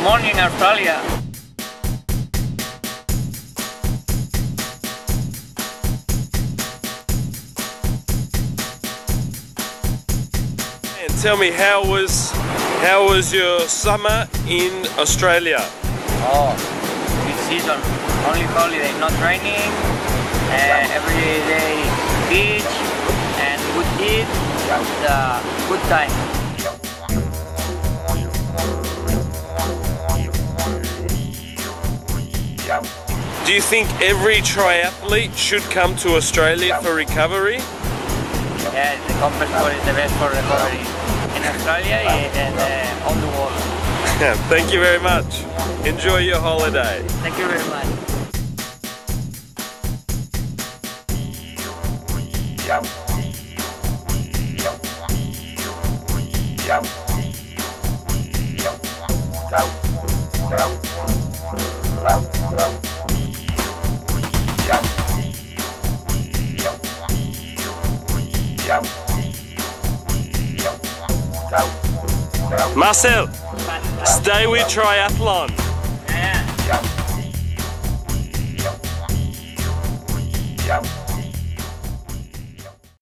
Good morning, Australia. And tell me, how was how was your summer in Australia? Oh, good season. Only holiday, not raining. Uh, every day beach and good eat. A good time. Do you think every triathlete should come to Australia for recovery? Yeah, the Compressport is the best for recovery in Australia and uh, on the world. Thank you very much. Enjoy your holiday. Thank you very much. Marcel, stay with triathlon. Yeah.